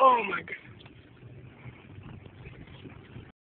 Oh my god.